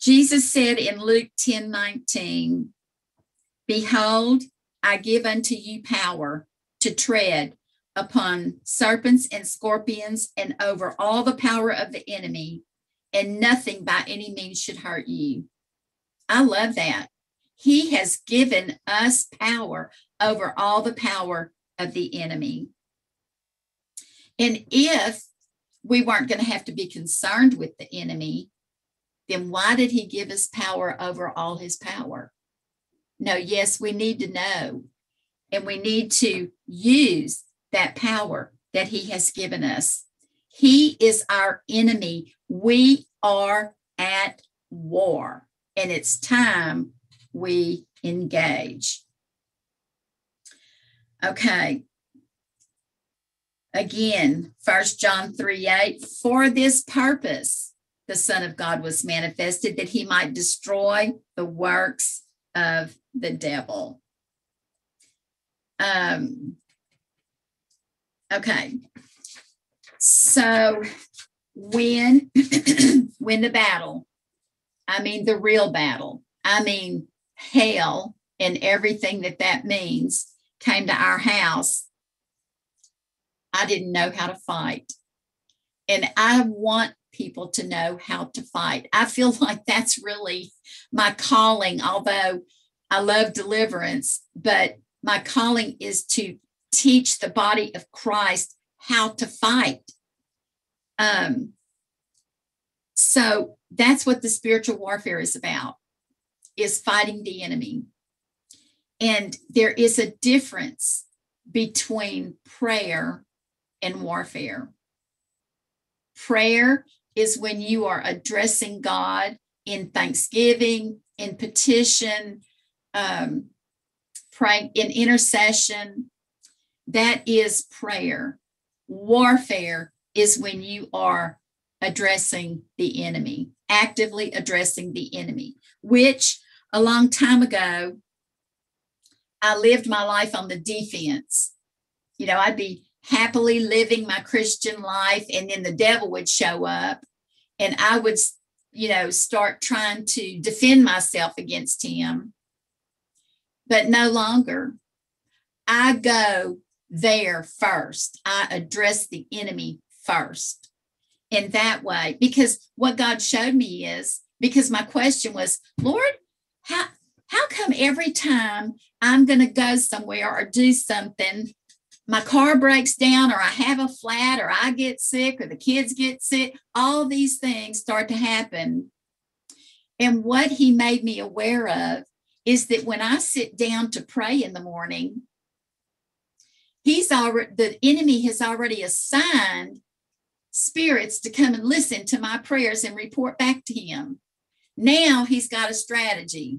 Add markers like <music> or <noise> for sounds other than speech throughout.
Jesus said in Luke 10 19, Behold, I give unto you power to tread upon serpents and scorpions and over all the power of the enemy, and nothing by any means should hurt you. I love that. He has given us power over all the power of the enemy. And if we weren't going to have to be concerned with the enemy, then why did he give us power over all his power? No, yes, we need to know and we need to use that power that he has given us. He is our enemy. We are at war, and it's time we engage. Okay. Again, First John 3 8, for this purpose, the Son of God was manifested that he might destroy the works of the devil. Um, okay. So when <clears throat> when the battle, I mean the real battle, I mean hell and everything that that means came to our house, I didn't know how to fight. And I want people to know how to fight. I feel <laughs> like that's really my calling, although I love deliverance, but my calling is to teach the body of Christ how to fight. Um, so that's what the spiritual warfare is about is fighting the enemy. And there is a difference between prayer and warfare. Prayer is when you are addressing God in thanksgiving, in petition, um, praying in intercession. That is prayer. Warfare is when you are addressing the enemy, actively addressing the enemy, which a long time ago, I lived my life on the defense. You know, I'd be happily living my Christian life, and then the devil would show up, and I would, you know, start trying to defend myself against him. But no longer. I go there first. I address the enemy first in that way because what God showed me is because my question was, Lord, how how come every time I'm going to go somewhere or do something, my car breaks down or I have a flat or I get sick or the kids get sick, all these things start to happen. And what he made me aware of is that when I sit down to pray in the morning, he's already the enemy has already assigned spirits to come and listen to my prayers and report back to him. Now he's got a strategy.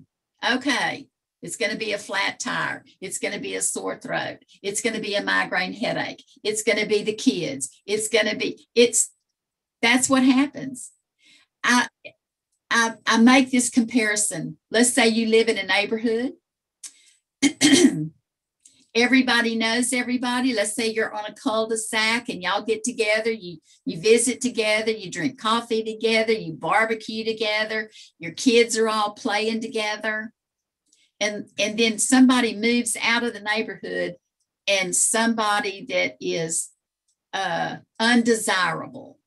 Okay, it's going to be a flat tire. It's going to be a sore throat. It's going to be a migraine headache. It's going to be the kids. It's going to be, it's, that's what happens. I, I, I make this comparison. Let's say you live in a neighborhood. <clears throat> everybody knows everybody. Let's say you're on a cul-de-sac and y'all get together, you you visit together, you drink coffee together, you barbecue together, your kids are all playing together. And and then somebody moves out of the neighborhood and somebody that is uh, undesirable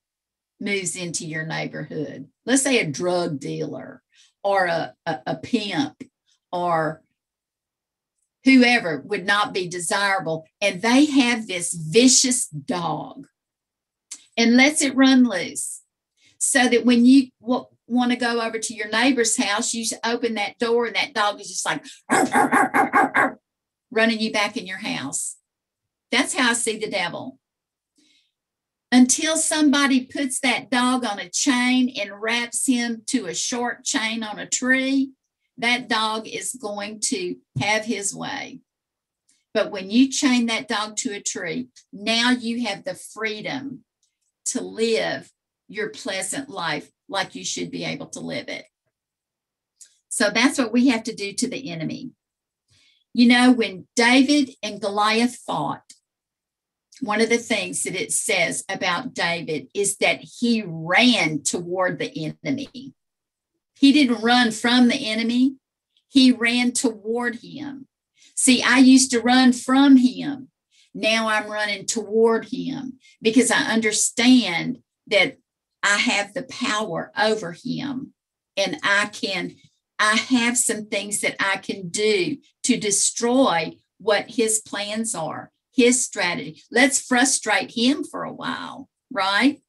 moves into your neighborhood. Let's say a drug dealer or a, a, a pimp or whoever would not be desirable. And they have this vicious dog and lets it run loose. So that when you want to go over to your neighbor's house, you open that door and that dog is just like running you back in your house. That's how I see the devil. Until somebody puts that dog on a chain and wraps him to a short chain on a tree, that dog is going to have his way. But when you chain that dog to a tree, now you have the freedom to live your pleasant life like you should be able to live it. So that's what we have to do to the enemy. You know, when David and Goliath fought, one of the things that it says about David is that he ran toward the enemy. He didn't run from the enemy, he ran toward him. See, I used to run from him. Now I'm running toward him because I understand that I have the power over him and I can, I have some things that I can do to destroy what his plans are, his strategy. Let's frustrate him for a while, right?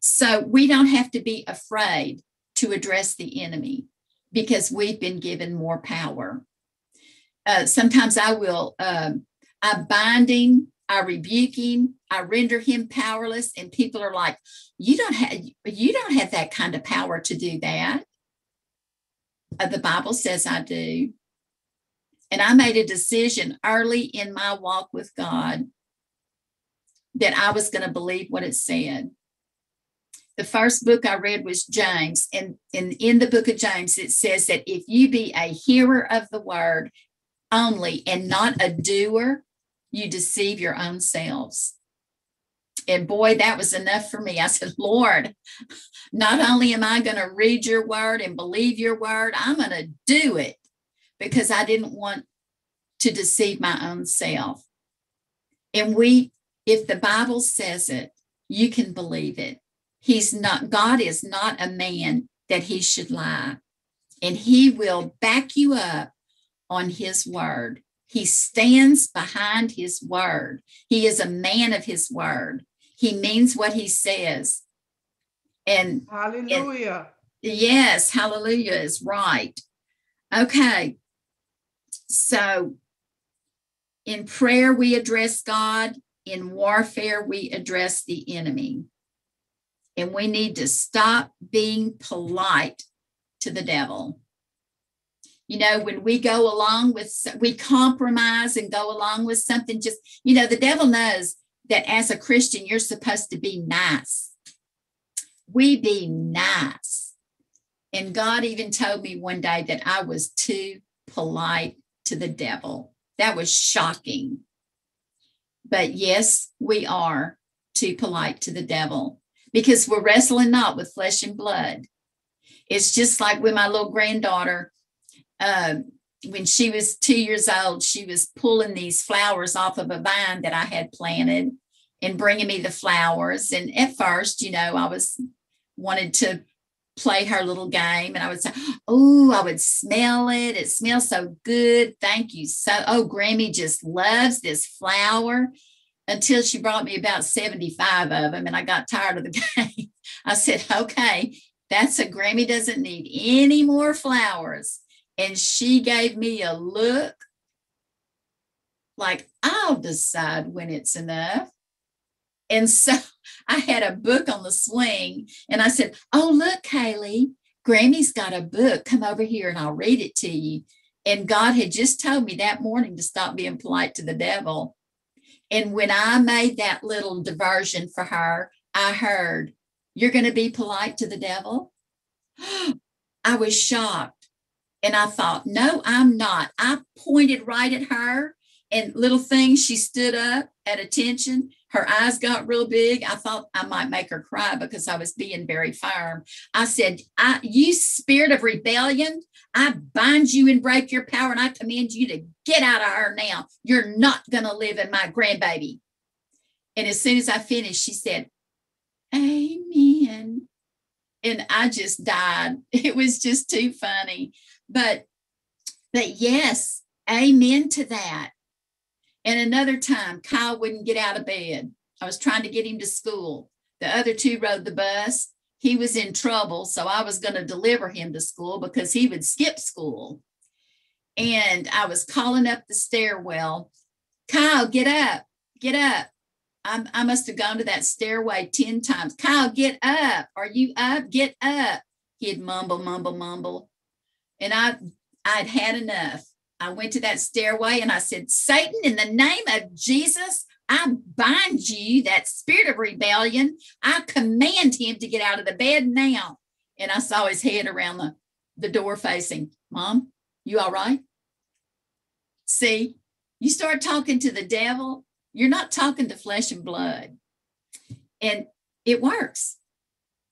So we don't have to be afraid to address the enemy because we've been given more power. Uh, sometimes I will, um, I bind him, I rebuke him, I render him powerless, and people are like, "You don't have, you don't have that kind of power to do that." Uh, the Bible says I do, and I made a decision early in my walk with God that I was going to believe what it said the first book I read was James. And, and in the book of James, it says that if you be a hearer of the word only and not a doer, you deceive your own selves. And boy, that was enough for me. I said, Lord, not only am I going to read your word and believe your word, I'm going to do it because I didn't want to deceive my own self. And we, if the Bible says it, you can believe it. He's not, God is not a man that he should lie. And he will back you up on his word. He stands behind his word. He is a man of his word. He means what he says. And hallelujah. And, yes, hallelujah is right. Okay. So in prayer, we address God. In warfare, we address the enemy and we need to stop being polite to the devil. You know, when we go along with, we compromise and go along with something, just, you know, the devil knows that as a Christian, you're supposed to be nice. We be nice. And God even told me one day that I was too polite to the devil. That was shocking. But yes, we are too polite to the devil because we're wrestling not with flesh and blood. It's just like with my little granddaughter. Uh, when she was two years old, she was pulling these flowers off of a vine that I had planted and bringing me the flowers. And at first, you know, I was wanted to play her little game and I would say, Oh, I would smell it. It smells so good. Thank you. So, oh, Grammy just loves this flower until she brought me about 75 of them and I got tired of the <laughs> game. I said, okay, that's a Grammy doesn't need any more flowers. And she gave me a look like, I'll decide when it's enough. And so <laughs> I had a book on the swing and I said, Oh, look, Kaylee, Grammy's got a book. Come over here and I'll read it to you. And God had just told me that morning to stop being polite to the devil. And when I made that little diversion for her, I heard, You're going to be polite to the devil? <gasps> I was shocked. And I thought, No, I'm not. I pointed right at her, and little thing, she stood up at attention. Her eyes got real big. I thought I might make her cry because I was being very firm. I said, I, You spirit of rebellion, I bind you and break your power, and I command you to get out of her now. You're not going to live in my grandbaby. And as soon as I finished, she said, Amen. And I just died. <laughs> It was just too funny. But but yes, amen to that. And another time, Kyle wouldn't get out of bed. I was trying to get him to school. The other two rode the bus. He was in trouble, so I was going to deliver him to school because he would skip school. And I was calling up the stairwell, Kyle, get up, get up. I'm, I must have gone to that stairway 10 times. Kyle, get up. Are you up? Get up. He'd mumble, mumble, mumble. And I, I'd had enough. I went to that stairway and I said, Satan, in the name of Jesus, I bind you, that spirit of rebellion. I command him to get out of the bed now. And I saw his head around the, the door facing, Mom, you all right? See, you start talking to the devil, you're not talking to flesh and blood. And it works.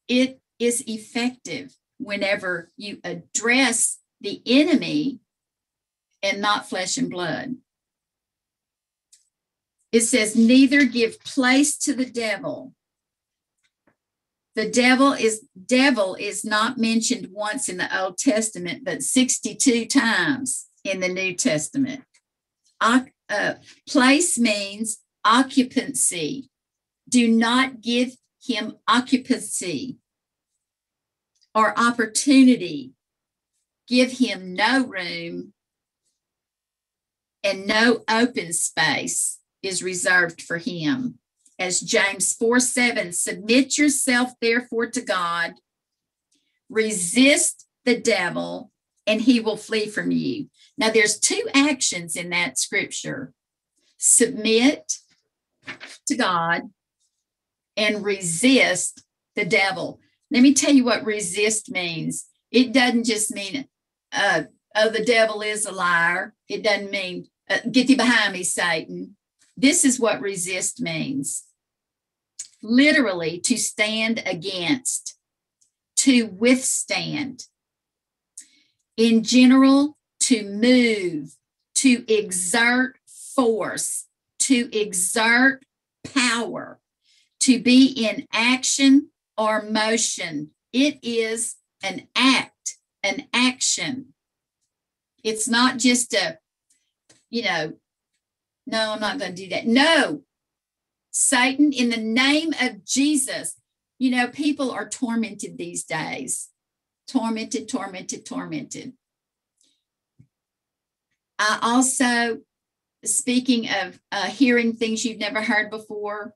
It is effective. whenever you address the enemy and not flesh and blood. It says, neither give place to the devil. The devil is devil is not mentioned once in the Old Testament, but 62 times in the New Testament. Uh, place means occupancy. Do not give him occupancy or opportunity. Give him no room and no open space is reserved for him. As James 4 7, submit yourself therefore to God, resist the devil, and he will flee from you. Now, there's two actions in that scripture submit to God and resist the devil. Let me tell you what resist means. It doesn't just mean, uh, oh, the devil is a liar. It doesn't mean, uh, get thee behind me, Satan. This is what resist means literally, to stand against, to withstand. In general, to move, to exert force, to exert power, to be in action or motion. It is an act. It's not just a, you know, no, I'm not going to do that. No, Satan, in the name of Jesus, you know, people are tormented these days. Tormented, tormented, tormented. I also, speaking of uh, hearing things you've never heard before,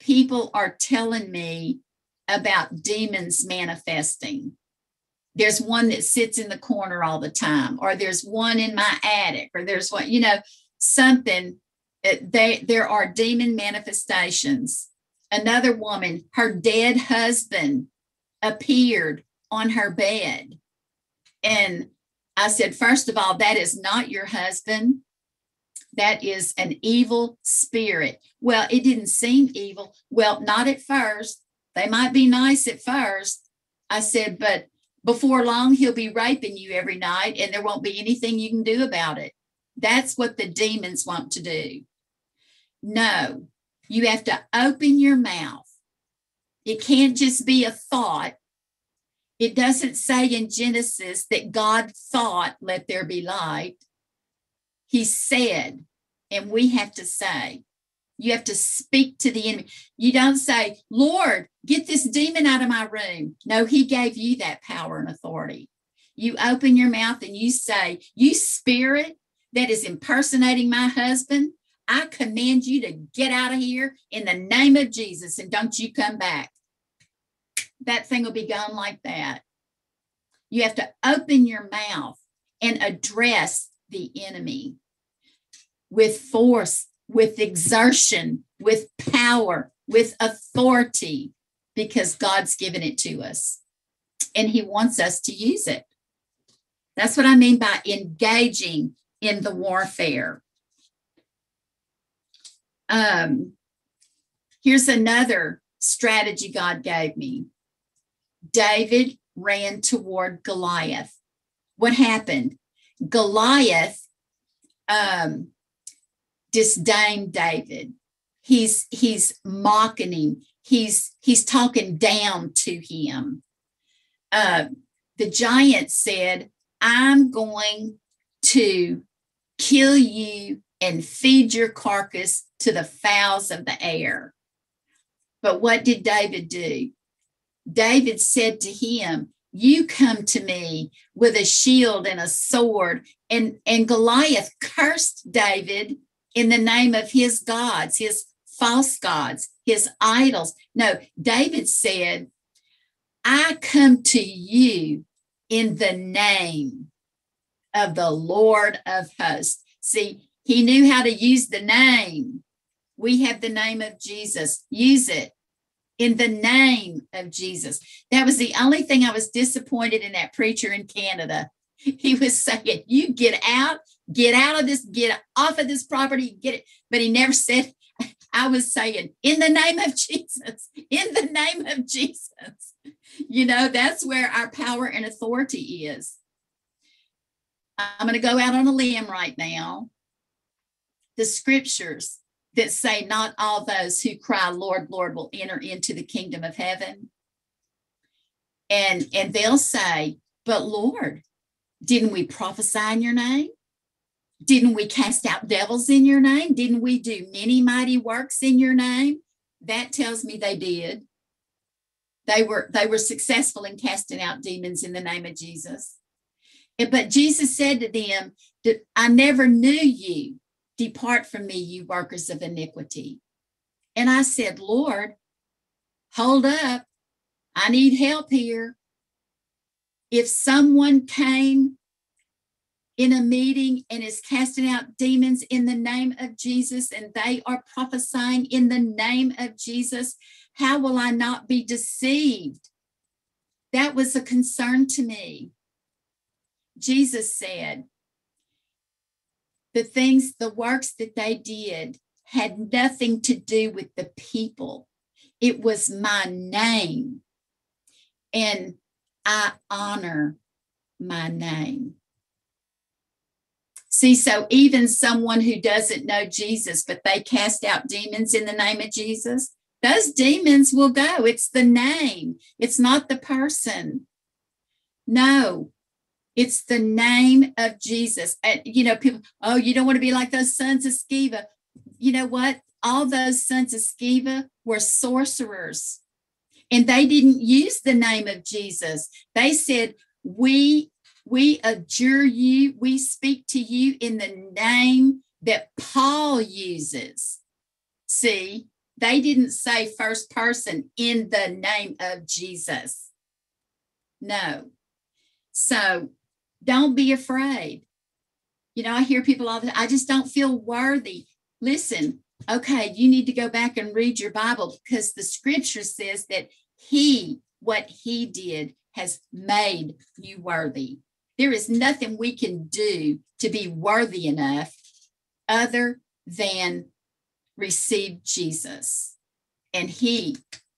people are telling me about demons manifesting. There's one that sits in the corner all the time, or there's one in my attic, or there's one, you know, something. Eh, they there are demon manifestations. Another woman, her dead husband appeared on her bed. And I said, first of all, that is not your husband. That is an evil spirit. Well, it didn't seem evil. Well, not at first. They might be nice at first. I said, but before long, he'll be raping you every night and there won't be anything you can do about it. That's what the demons want to do. No, you have to open your mouth. It can't just be a thought. It doesn't say in Genesis that God thought, let there be light. He said, and we have to say, you have to speak to the enemy. You don't say, Lord, get this demon out of my room. No, he gave you that power and authority. You open your mouth and you say, You spirit that is impersonating my husband, I command you to get out of here in the name of Jesus and don't you come back. That thing will be gone like that. You have to open your mouth and address the enemy with force with exertion, with power, with authority, because God's given it to us and He wants us to use it. That's what I mean by engaging in the warfare. Um, here's another strategy God gave me David ran toward Goliath. What happened? Goliath um, disdain David. He's he's mocking him. He's he's talking down to him. Uh, the giant said, "I'm going to kill you and feed your carcass to the fowls of the air." But what did David do? David said to him, you come to me with a shield and a sword and and goliath cursed david in the name of his gods, his false gods, his idols. No, David said, I come to you in the name of the Lord of hosts. See, he knew how to use the name. We have the name of Jesus. Use it in the name of Jesus. That was the only thing I was disappointed in that preacher in Canada. <laughs> He was saying, You get out get out of this, get off of this property, get it. But he never said, I was saying, in the name of Jesus, in the name of Jesus. You know, that's where our power and authority is. I'm going to go out on a limb right now. The scriptures that say, Not all those who cry, Lord, Lord, will enter into the kingdom of heaven. And, and they'll say, But Lord, didn't we prophesy in your name? Didn't we cast out devils in your name? Didn't we do many mighty works in your name? That tells me they did. They were they were successful in casting out demons in the name of Jesus. But Jesus said to them, I never knew you. Depart from me, you workers of iniquity. And I said, Lord, hold up. I need help here. If someone came in a meeting and is casting out demons in the name of Jesus and they are prophesying in the name of Jesus, how will I not be deceived? That was a concern to me. Jesus said, the things, the works that they did had nothing to do with the people. It was my name. And I honor my name. See, so even someone who doesn't know Jesus, but they cast out demons in the name of Jesus, those demons will go. It's the name, it's not the person. No, it's the name of Jesus. And, you know, people, oh, you don't want to be like those sons of Sceva. You know what? All those sons of Sceva were sorcerers. And they didn't use the name of Jesus. They said, We we adjure you, we speak to you in the name that Paul uses. See, they didn't say first person in the name of Jesus. No. So don't be afraid. You know, I hear people all the time, I just don't feel worthy. Listen, okay, you need to go back and read your Bible because the scripture says that he, what he did, has made you worthy. There is nothing we can do to be worthy enough other than receive Jesus. And he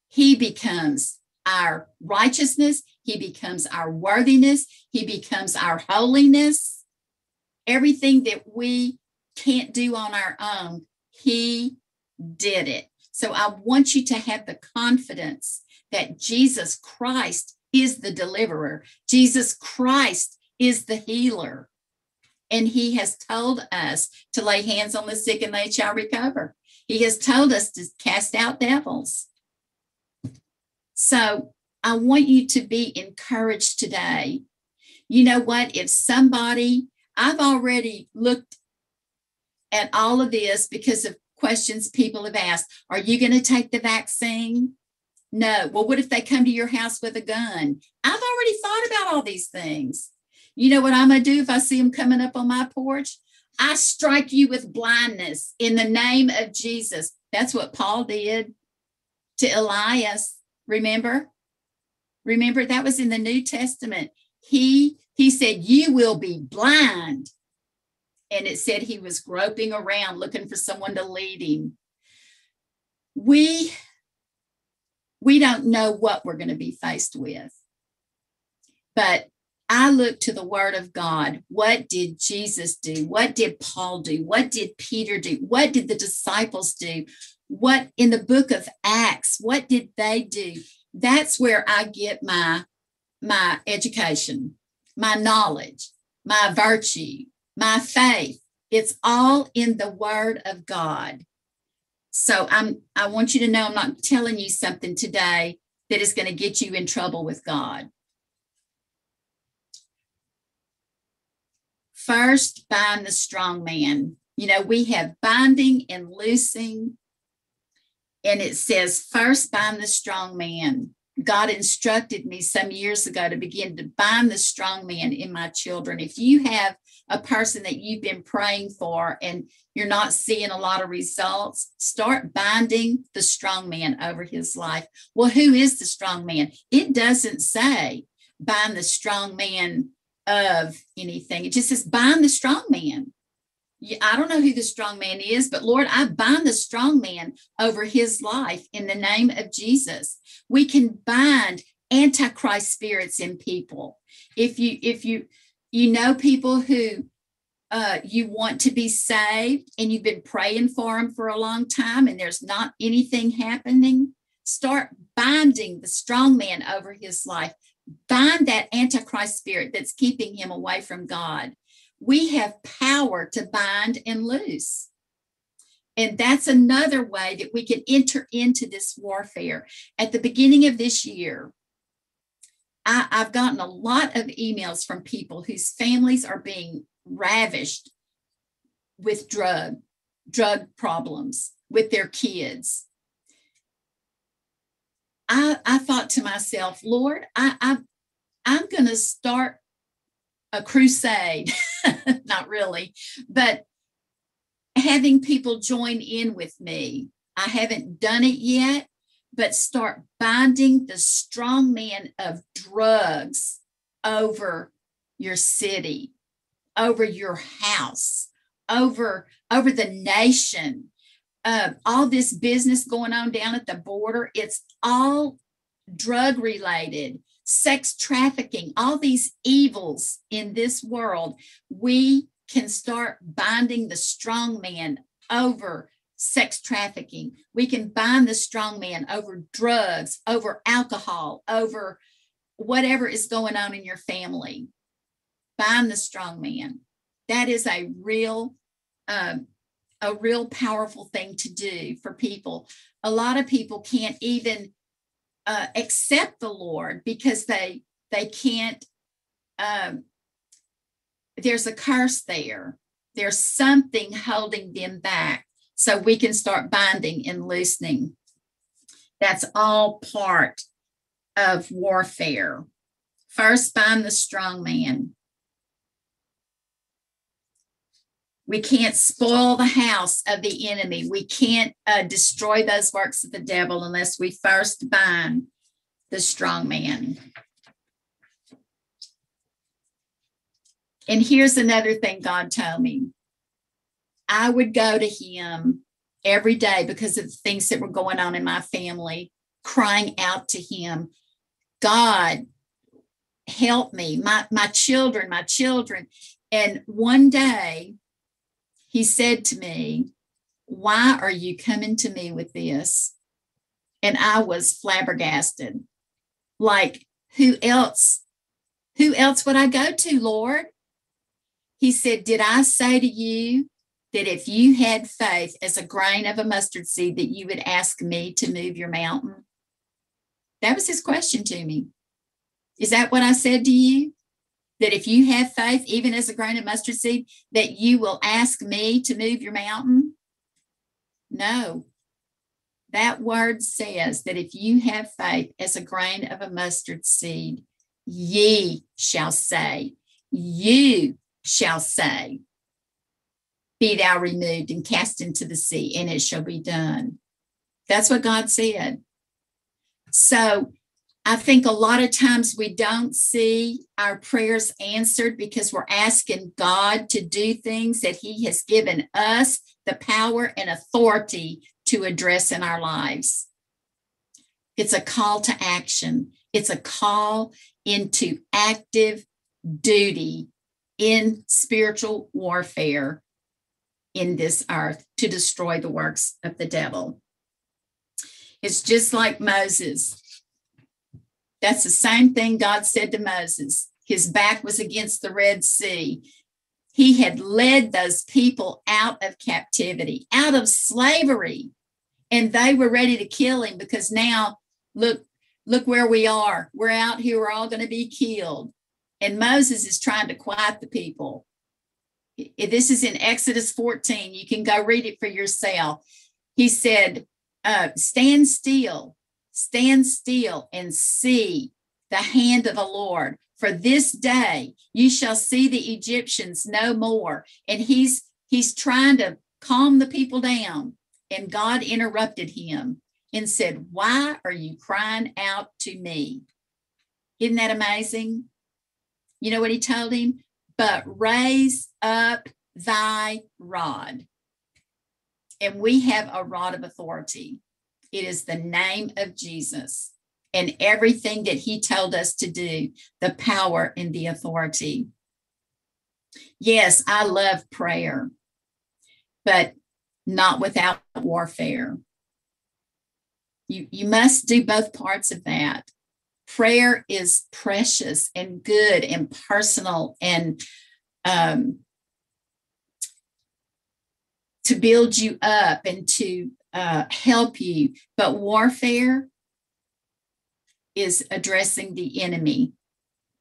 he becomes our righteousness, he becomes our worthiness, he becomes our holiness. Everything that we can't do on our own, he did it. So I want you to have the confidence that Jesus Christ is the deliverer. Jesus Christ is the healer. And he has told us to lay hands on the sick and they shall recover. He has told us to cast out devils. So I want you to be encouraged today. You know what? If somebody, I've already looked at all of this because of questions people have asked. Are you going to take the vaccine? No. Well, what if they come to your house with a gun? I've already thought about all these things. You know what I'm going to do if I see them coming up on my porch? I strike you with blindness in the name of Jesus. That's what Paul did to Elias. Remember? Remember that was in the New Testament. He he said, "You will be blind." And it said he was groping around looking for someone to lead him. We we don't know what we're going to be faced with. But I look to the word of God. What did Jesus do? What did Paul do? What did Peter do? What did the disciples do? What in the book of Acts, what did they do? That's where I get my my education, my knowledge, my virtue, my faith. It's all in the word of God. So I'm I want you to know I'm not telling you something today that is going to get you in trouble with God. First, bind the strong man. You know, we have binding and loosing. And it says, first bind the strong man. God instructed me some years ago to begin to bind the strong man in my children. If you have a person that you've been praying for and you're not seeing a lot of results, start binding the strong man over his life. Well, who is the strong man? It doesn't say bind the strong man of anything. It just says bind the strong man. I don't know who the strong man is, but Lord, I bind the strong man over his life in the name of Jesus. We can bind antichrist spirits in people. If you if you you know people who uh, you want to be saved and you've been praying for them for a long time and there's not anything happening, start binding the strong man over his life. Bind that antichrist spirit that's keeping him away from God. We have power to bind and loose. And that's another way that we can enter into this warfare. At the beginning of this year, I, have gotten a lot of emails from people whose families are being ravished with drug drug problems with their kids. I, I thought to myself, Lord, I, I I'm going to start a crusade. <laughs> Not really, but having people join in with me. I haven't done it yet, but start binding the strong man of drugs over your city, over your house, over over the nation. Uh, all this business going on down at the border, it's all drug related, sex trafficking, all these evils in this world. We can start binding the strong man over sex trafficking. We can bind the strong man over drugs, over alcohol, over whatever is going on in your family. Bind the strong man. That is a real, um, a real powerful thing to do for people. A lot of people can't even uh, accept the Lord because they they can't. Um, there's a curse there. There's something holding them back so we can start binding and loosening. That's all part of warfare. First, bind the strong man. We can't spoil the house of the enemy. We can't uh, destroy those works of the devil unless we first bind the strong man. And here's another thing God told me I would go to him every day because of the things that were going on in my family, crying out to him, God, help me, my, my children, my children. And one day he said to me, Why are you coming to me with this? And I was flabbergasted. Like, who else? Who else would I go to, Lord? He said, Did I say to you that if you had faith as a grain of a mustard seed, that you would ask me to move your mountain? That was his question to me. Is that what I said to you? That if you have faith, even as a grain of mustard seed, that you will ask me to move your mountain? No. That word says that if you have faith as a grain of a mustard seed, ye shall say, you shall say, be thou removed and cast into the sea, and it shall be done. That's what God said. So I think a lot of times we don't see our prayers answered because we're asking God to do things that He has given us the power and authority to address in our lives. It's a call to action, it's a call into active duty in spiritual warfare in this earth to destroy the works of the devil. It's just like Moses. That's the same thing God said to Moses. His back was against the Red Sea. He had led those people out of captivity, out of slavery, and they were ready to kill him because now, look, look where we are. We're out here, we're all going to be killed. And Moses is trying to quiet the people. This is in Exodus 14. You can go read it for yourself. He said, uh, Stand still, stand still and see the hand of the Lord. For this day you shall see the Egyptians no more. And he's he's trying to calm the people down. And God interrupted him and said, Why are you crying out to me? Isn't that amazing? You know what he told him? but raise up thy rod. And we have a rod of authority. It is the name of Jesus and everything that he told us to do, the power and the authority. Yes, I love prayer, but not without warfare. You, you must do both parts of that. Prayer is precious and good and personal and um, to build you up and to uh, help you. But warfare is addressing the enemy.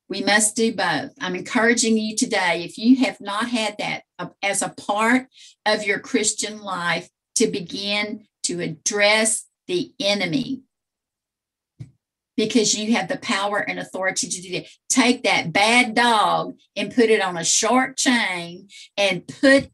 We must do both. I'm encouraging you today, if you have not had that uh, as a part of your Christian life, to begin to address the enemy because you have the power and authority to do that. Take that bad dog and put it on a short chain and put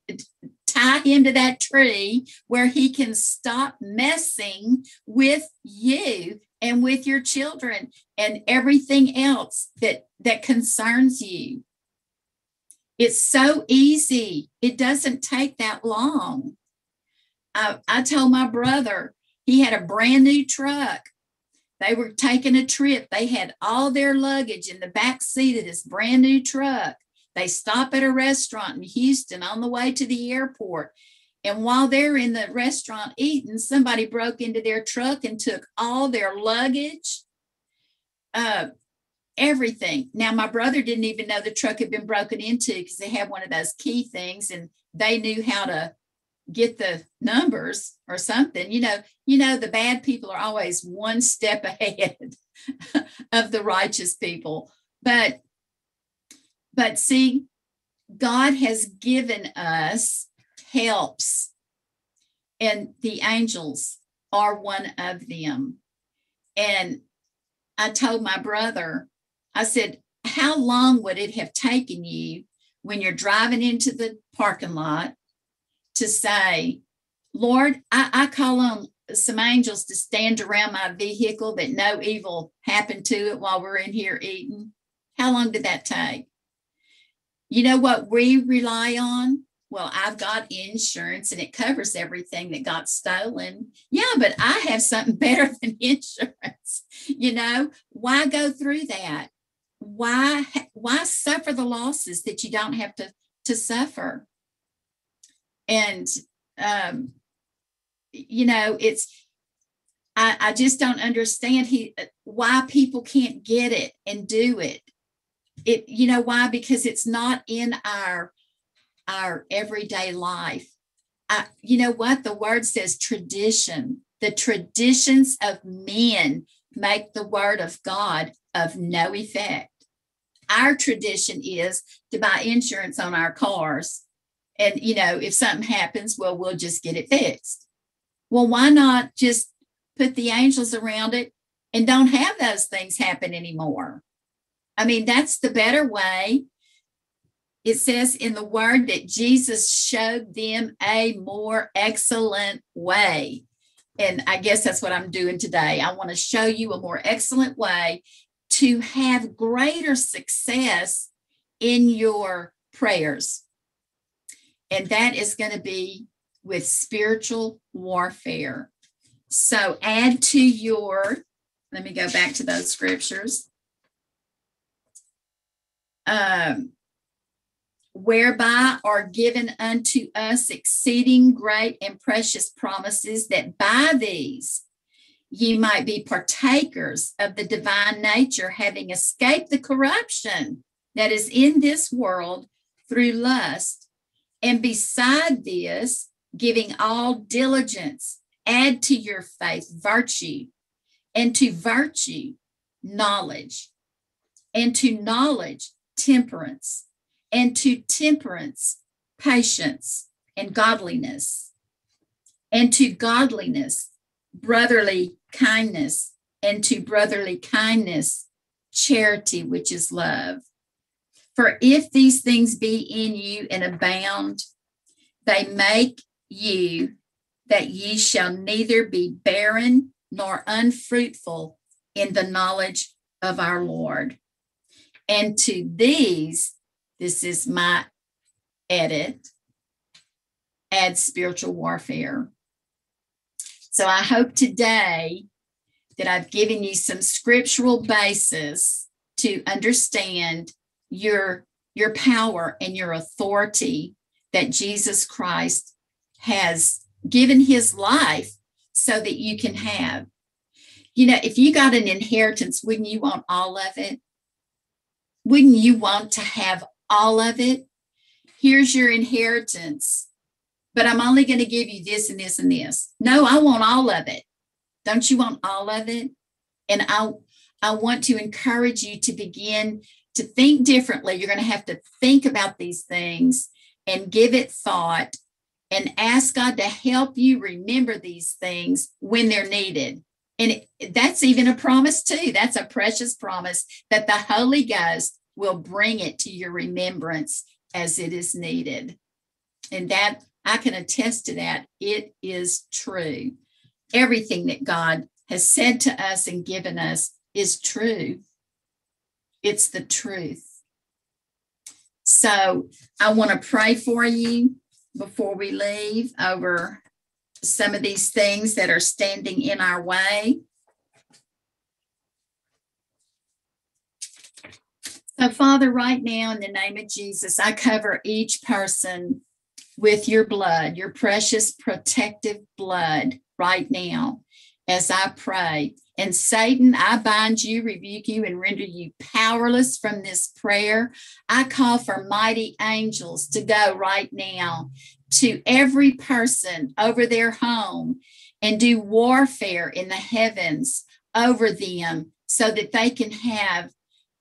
tie him to that tree where he can stop messing with you and with your children and everything else that that concerns you. It's so easy. It doesn't take that long. I, I told my brother he had a brand new truck. They were taking a trip. They had all their luggage in the back seat of this brand new truck they stop at a restaurant in Houston on the way to the airport. And while they're in the restaurant eating, somebody broke into their truck and took all their luggage, uh, everything. Now, my brother didn't even know the truck had been broken into because they have one of those key things and they knew how to get the numbers or something. You know, you know, the bad people are always one step <laughs> ahead of the righteous people. But but see, God has given us helps, and the angels are one of them. And I told my brother, I said, How long would it have taken you when you're driving into the parking lot to say, Lord, I, I call on some angels to stand around my vehicle that no evil happened to it while we're in here eating? How long did that take? You know what we rely on? Well, I've got insurance and it covers everything that got stolen. Yeah, but I have something <laughs> better than insurance. You know, why go through that? Why why suffer the losses that you don't have to to suffer? And um, you know, it's I, I just don't understand he why people can't get it and do it it you know why? Because it's not in our our everyday life. Uh, you know what? The word says tradition. The traditions of men make the word of god of no effect. Our tradition is to buy insurance on our cars. And you know if something happens well we'll just get it fixed. Well why not just put the angels around it and don't have those things happen anymore I mean, that's the better way. It says in the word that Jesus showed them a more excellent way. And I guess that's what I'm doing today. I want to show you a more excellent way to have greater success in your prayers. And that is going to be with spiritual warfare. So add to your, let me go back to those scriptures um, whereby are given unto us exceeding great and precious promises, that by these ye might be partakers of the divine nature, having escaped the corruption that is in this world through lust. And beside this, giving all diligence, add to your faith virtue, and to virtue, knowledge, and to knowledge, temperance, and to temperance, patience and godliness, and to godliness, brotherly kindness, and to brotherly kindness, charity, which is love. For if these things be in you and abound, they make you that ye shall neither be barren nor unfruitful in the knowledge of our Lord. And to these, this is my edit. adds spiritual warfare. So I hope today that I've given you some scriptural basis to understand your your power and your authority that Jesus Christ has given his life so that you can have. You know, if you got an inheritance, wouldn't you want all of it? Wouldn't you want to have all of it? Here's your inheritance, but I'm only going to give you this and this and this. No, I want all of it. Don't you want all of it? And I, I want to encourage you to begin to think differently. You're going to have to think about these things and give it thought and ask God to help you remember these things when they're needed. And that's even a promise, too. That's a precious promise that the Holy Ghost will bring it to your remembrance as it is needed. And that I can attest to that. It is true. Everything that God has said to us and given us is true. It's the truth. So I want to pray for you before we leave over some of these things that are standing in our way. So, Father, right now, in the name of Jesus, I cover each person with your blood, your precious protective blood, right now, as I pray. And Satan, I bind you, rebuke you, and render you powerless from this prayer. I call for mighty angels to go right now to every person over their home and do warfare in the heavens over them so that they can have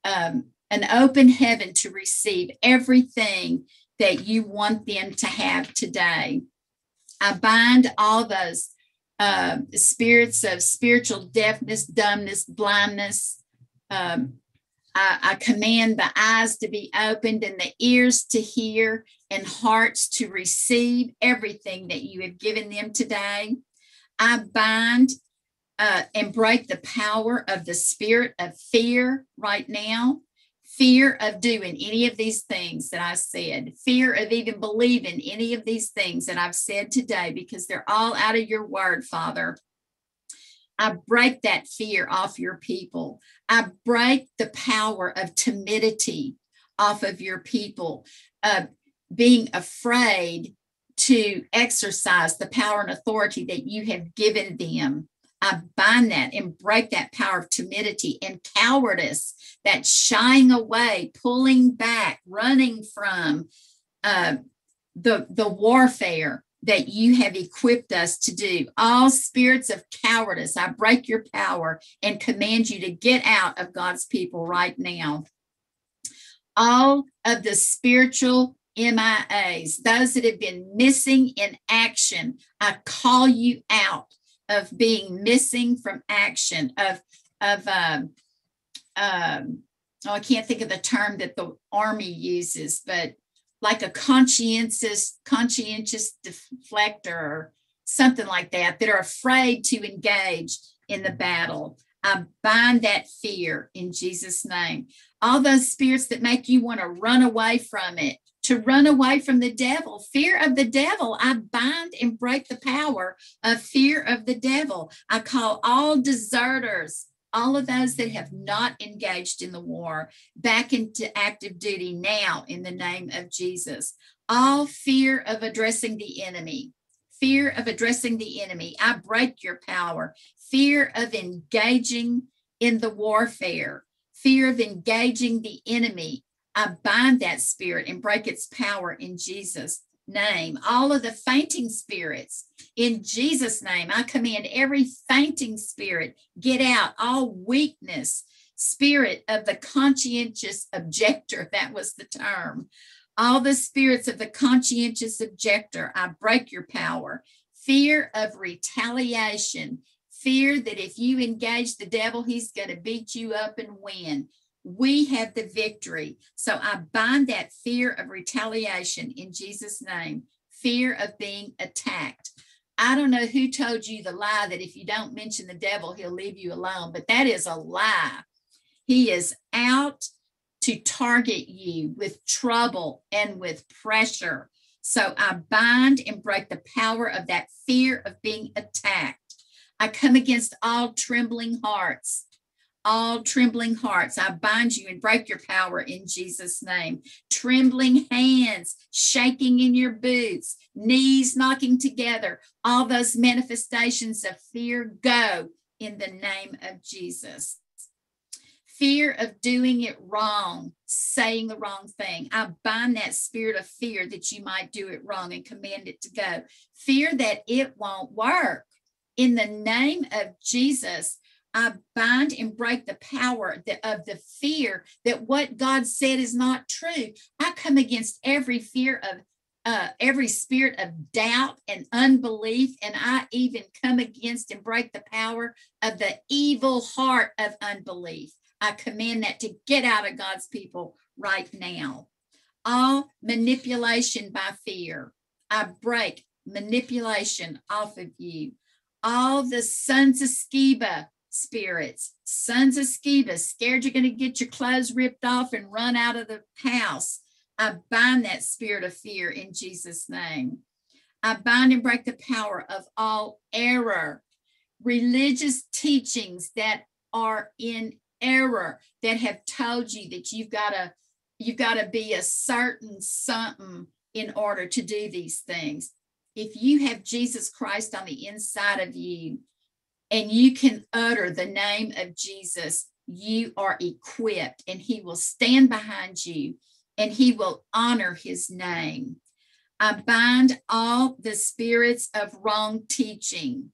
um, an open heaven to receive everything that you want them to have today. I bind all those uh, spirits of spiritual deafness, dumbness, blindness. Um, I, I command the eyes to be opened and the ears to hear and hearts to receive everything that you have given them today. I bind uh, and break the power of the spirit of fear right now fear of doing any of these things that I said, fear of even believing any of these things that I've said today, because they're all out of your word, Father. I break that fear off your people. I break the power of timidity off of your people, uh, being afraid to exercise the power and authority that you have given them. I bind that and break that power of timidity and cowardice, that shying away, pulling back, running from uh, the, the warfare that you have equipped us to do. All spirits of cowardice, I break your power and command you to get out of God's people right now. All of the spiritual MIAs, those that have been missing in action, I call you out of being missing from action of of um, um, oh I can't think of the term that the army uses, but like a conscientious conscientious deflector or something like that that are afraid to engage in the battle. I bind that fear in Jesus' name. All those spirits that make you want to run away from it, to run away from the devil. Fear of the devil, I bind and break the power of fear of the devil. I call all deserters, all of those that have not engaged in the war, back into active duty now in the name of Jesus. All fear of addressing the enemy, fear of addressing the enemy, I break your power. Fear of engaging in the warfare, fear of engaging the enemy I bind that spirit and break its power in Jesus' name. All of the fainting spirits, in Jesus' name, I command every fainting spirit, get out, all weakness, spirit of the conscientious objector, <laughs> that was the term. All the spirits of the conscientious objector, I break your power. Fear of retaliation, fear that if you engage the devil, he's going to beat you up and win we have the victory. So I bind that fear of retaliation in Jesus' name, fear of being attacked. I don't know who told you the lie that if you don't mention the devil, he'll leave you alone, but that is a lie. He is out to target you with trouble and with pressure. So I bind and break the power of that fear of being attacked. I come against all trembling hearts. All trembling hearts, I bind you and break your power in Jesus' name. Trembling hands, shaking in your boots, knees knocking together, all those manifestations of fear go in the name of Jesus fear of doing it wrong, saying the wrong thing. I bind that spirit of fear that you might do it wrong and command it to go. Fear that it won't work. In the name of Jesus, I bind and break the power of the fear that what God said is not true. I come against every fear of uh, every spirit of doubt and unbelief, and I even come against and break the power of the evil heart of unbelief. I command that to get out of God's people right now. All manipulation by fear, I break manipulation off of you. All the sons of Sceva spirits, sons of Sceva, scared you're going to get your clothes ripped off and run out of the house. I bind that spirit of fear in Jesus' name. I bind and break the power of all error, religious teachings that are in error that have told you that you've got to you've got to be a certain something in order to do these things if you have jesus christ on the inside of you and you can utter the name of jesus you are equipped and he will stand behind you and he will honor his name. I bind all the spirits of wrong teaching.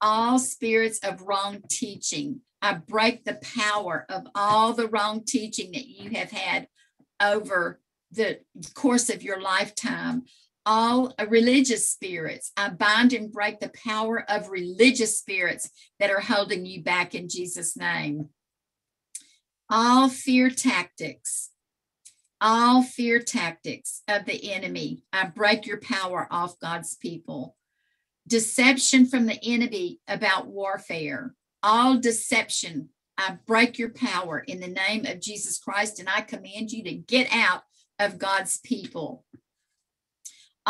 All spirits of wrong teaching. I break the power of all the wrong teaching that you have had over the course of your lifetime. All religious spirits, I bind and break the power of religious spirits that are holding you back in Jesus' name. All fear tactics, all fear tactics of the enemy, I break your power off God's people. Deception from the enemy about warfare, all deception. I break your power in the name of Jesus Christ, and I command you to get out of God's people.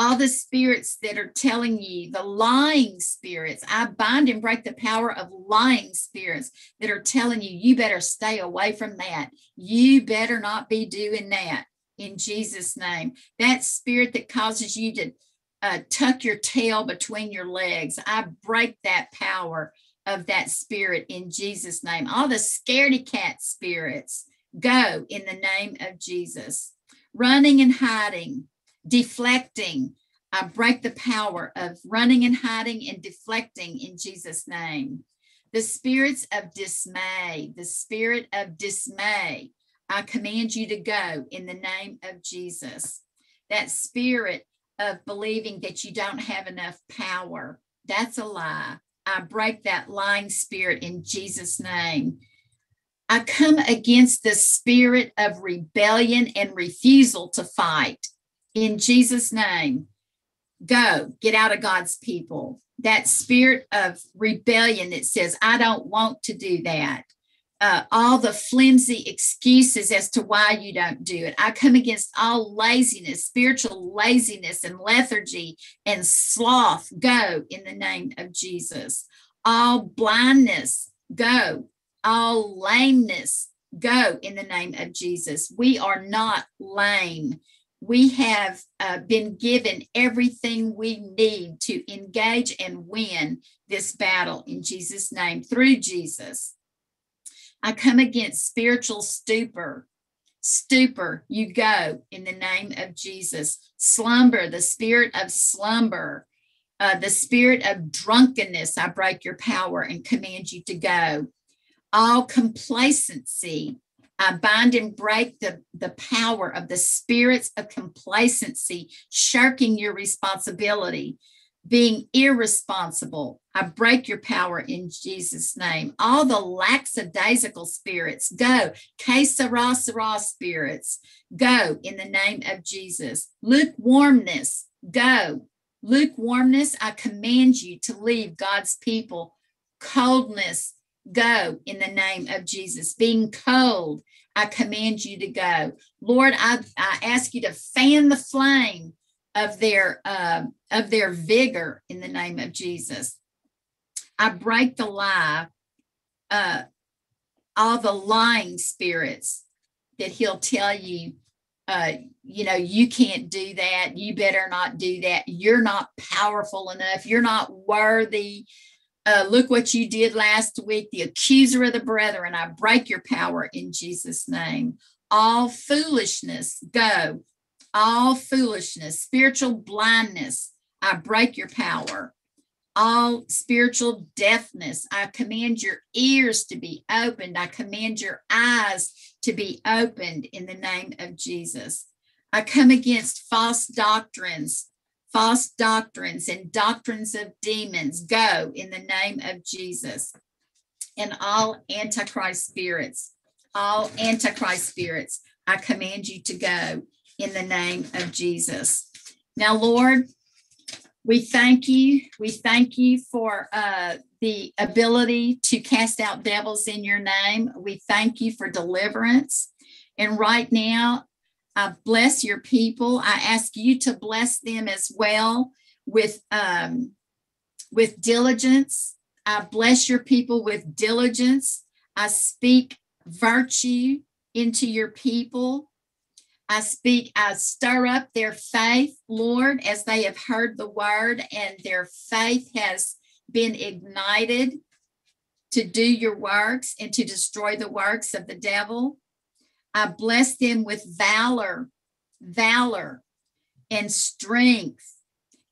All the spirits that are telling you, the lying spirits, I bind and break the power of lying spirits that are telling you, you better stay away from that. You better not be doing that in Jesus' name. That spirit that causes you to uh, tuck your tail between your legs, I break that power of that spirit in Jesus' name. All the scaredy cat spirits go in the name of Jesus. Running and hiding, deflecting. I break the power of running and hiding and deflecting in Jesus' name. The spirits of dismay, the spirit of dismay, I command you to go in the name of Jesus. That spirit of believing that you don't have enough power, that's a lie. I break that lying spirit in Jesus' name. I come against the spirit of rebellion and refusal to fight in Jesus' name. Go, get out of God's people. That spirit of rebellion that says, I don't want to do that uh, all the flimsy excuses as to why you don't do it. I come against all laziness, spiritual laziness and lethargy and sloth. Go in the name of Jesus. All blindness, go. All lameness, go in the name of Jesus. We are not lame. We have uh, been given everything we need to engage and win this battle in Jesus' name through Jesus. I come against spiritual stupor. Stupor, you go in the name of Jesus. Slumber, the spirit of slumber, uh, the spirit of drunkenness, I break your power and command you to go. All complacency, I bind and break the, the power of the spirits of complacency, shirking your responsibility being irresponsible. I break your power in Jesus' name. All the lackadaisical spirits go. Que sera spirits go in the name of Jesus. Lukewarmness go. Lukewarmness, I command you to leave God's people. Coldness, go in the name of Jesus. Being cold, I command you to go. Lord, I, I ask you to fan the flame of their uh, of their vigor in the name of Jesus. I break the lie, uh, all the lying spirits that he'll tell you, uh, you know, you can't do that. You better not do that. You're not powerful enough. You're not worthy. Uh, look what you did last week. The accuser of the brethren, I break your power in Jesus' name. All foolishness, go all foolishness, spiritual blindness, I break your power. All spiritual deafness, I command your ears to be opened. I command your eyes to be opened in the name of Jesus. I come against false doctrines, false doctrines, and doctrines of demons. Go in the name of Jesus. And all antichrist spirits, all antichrist spirits, I command you to go in the name of Jesus. Now, Lord, we thank you. We thank you for uh, the ability to cast out devils in your name. We thank you for deliverance. And right now, I bless your people. I ask you to bless them as well with um, with diligence. I bless your people with diligence. I speak virtue into your people. I speak, I stir up their faith, Lord, as they have heard the word and their faith has been ignited to do your works and to destroy the works of the devil. I bless them with valor, valor, and strength,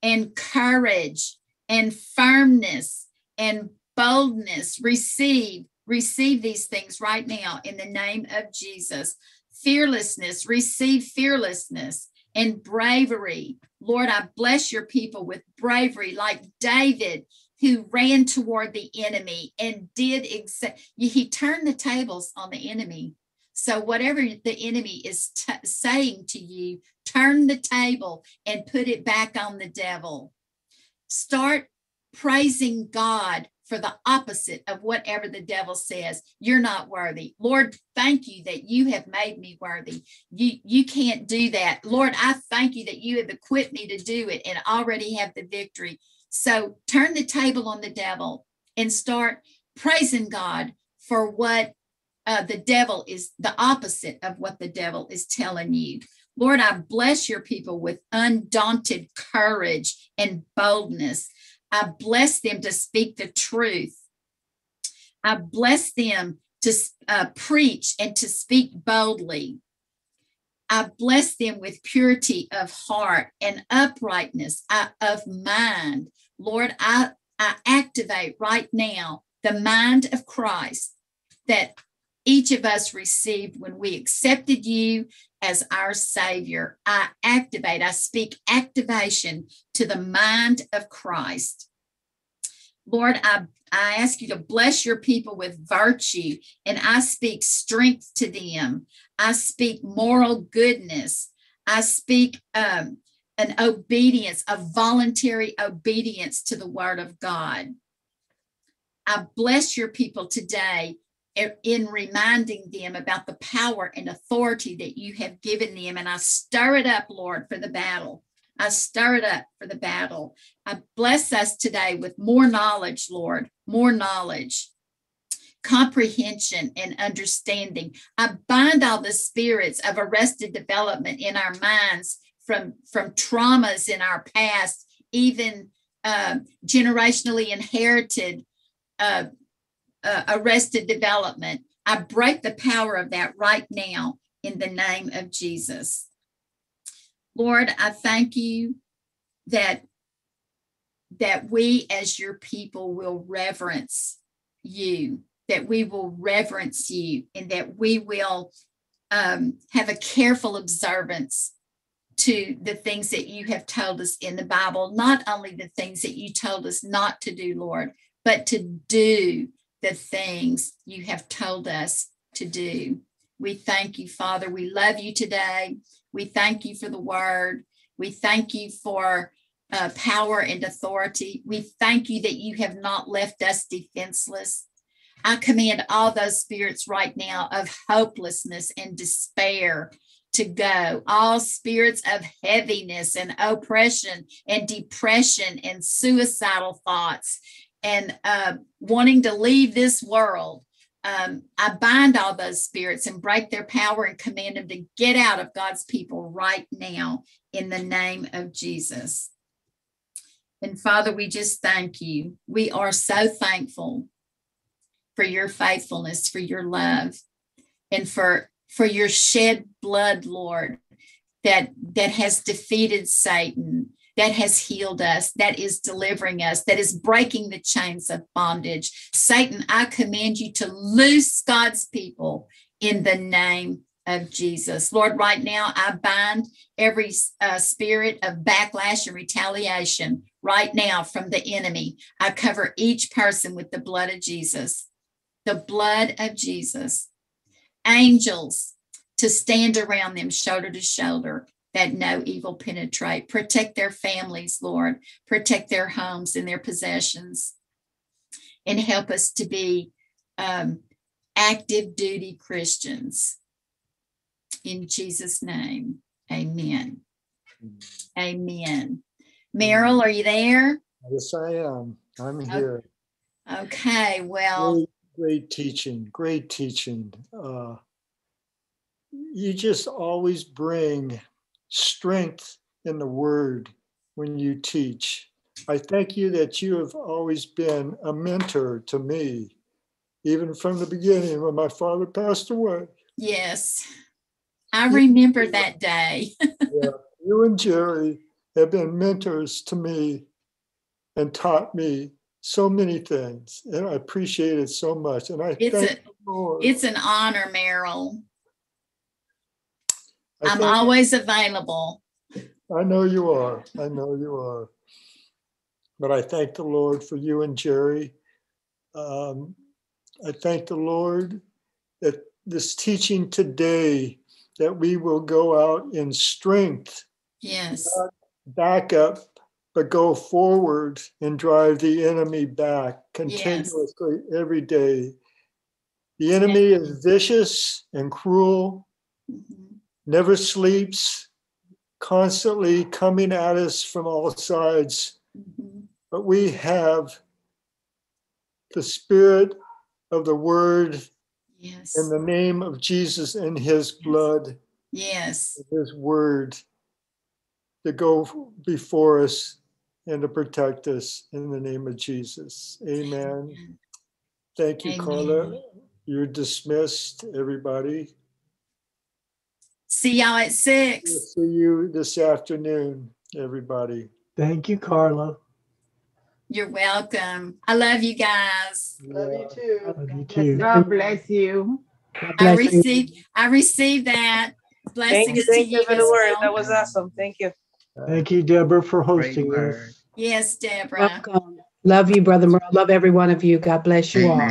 and courage, and firmness, and boldness. Receive, receive these things right now in the name of Jesus fearlessness, receive fearlessness and bravery. Lord, I bless your people with bravery, like David, who ran toward the enemy and did exactly, he turned the tables on the enemy. So, whatever the enemy is t- saying to you, turn the table and put it back on the devil. Start praising God for the opposite of whatever the devil says. You're not worthy. Lord thank you that you have made me worthy. You you can't do that. Lord i thank you that you have equipped me to do it and already have the victory. So turn the table on the devil and start praising god for what uh, the devil is the opposite of what the devil is telling you lord i bless your people with undaunted courage and boldness I bless them to speak the truth. I bless them to uh, preach and to speak boldly. I bless them with purity of heart and uprightness uh, of mind. Lord, I, I activate right now the mind of Christ that each of us received when we accepted you as our Savior. I activate, I speak activation to the mind of Christ. Lord, I, I ask you to bless your people with virtue, and I speak strength to them. I speak moral goodness. I speak um, an obedience, a voluntary obedience to the word of God. I bless your people today in reminding them about the power and authority that you have given them. And I stir it up, Lord, for the battle. I stir it up for the battle. I bless us today with more knowledge, Lord, more knowledge, comprehension, and understanding. I bind all the spirits of arrested development in our minds from, from traumas in our past, even uh, generationally inherited uh, uh, arrested development. I break the power of that right now in the name of Jesus. Lord, I thank you that that we as your people will reverence you, that we will reverence you, and that we will um, have a careful observance to the things that you have told us in the Bible, not only the things that you told us not to do, Lord, but to do the things you have told us to do. We thank you, Father. We love you today. We thank you for the word. We thank you for uh, power and authority. We thank you that you have not left us defenseless. I command all those spirits right now of hopelessness and despair to go. All spirits of heaviness and oppression and depression and suicidal thoughts and uh, wanting to leave this world. Um, I bind all those spirits and break their power and command them to get out of God's people right now in the name of Jesus. And Father, we just thank you. We are so thankful for your faithfulness, for your love, and for for your shed blood, Lord, that that has defeated Satan, that has healed us, that is delivering us, that is breaking the chains of bondage. Satan, I command you to loose God's people in the name of Jesus. Lord, right now I bind every uh, spirit of backlash and retaliation right now from the enemy. I cover each person with the blood of Jesus, the blood of Jesus. Angels to stand around them shoulder to shoulder that no evil penetrate. Protect their families, Lord. Protect their homes and their possessions. And help us to be um, active duty Christians. In Jesus' name, amen. Amen. Merrill, are you there? Yes, I am. I'm here. Okay, well, Great, great teaching, great teaching. Uh, you just always bring strength in the word when you teach. I thank you that you have always been a mentor to me, even from the beginning when my father passed away. yes, I remember that day. <laughs> Yeah, you and Jerry have been mentors to me and taught me so many things, and I appreciate it so much. And I It's thank a, it's an honor, Merrill. I'm always available. I know you are. I know you are. But I thank the Lord for you and Jerry. Um, I thank the Lord that this teaching today, that we will go out in strength, Yes, back up, but go forward and drive the enemy back continuously every day. The enemy is vicious and cruel, Mhm. Never sleeps, constantly coming at us from all sides. Mhm. But we have the spirit of the word yes, in the name of Jesus and his blood, yes. his word to go before us and to protect us in the name of Jesus. Amen. Thank you, Carla. You're dismissed, everybody. See y'all at We'll six. see you this afternoon, everybody. Thank you, Carla. You're welcome. I love you guys. Love you Yeah. too. Love you too. God bless you. God I bless you. received, I received that. Thank Blessings you, thank you you for the word. well. That was awesome. Thank you. Thank you, Deborah, for hosting us. Yes, Deborah. Welcome. Love you, Brother Merle. Love every one of you. God bless you all. Amen.